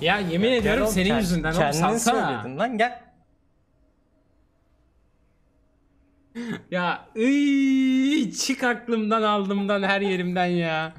Ya yemin Gel ediyorum oğlum, senin kend- yüzünden oğlum Kendin salsana. söyledin lan gel. Ya ıy, çık aklımdan aldımdan her yerimden ya.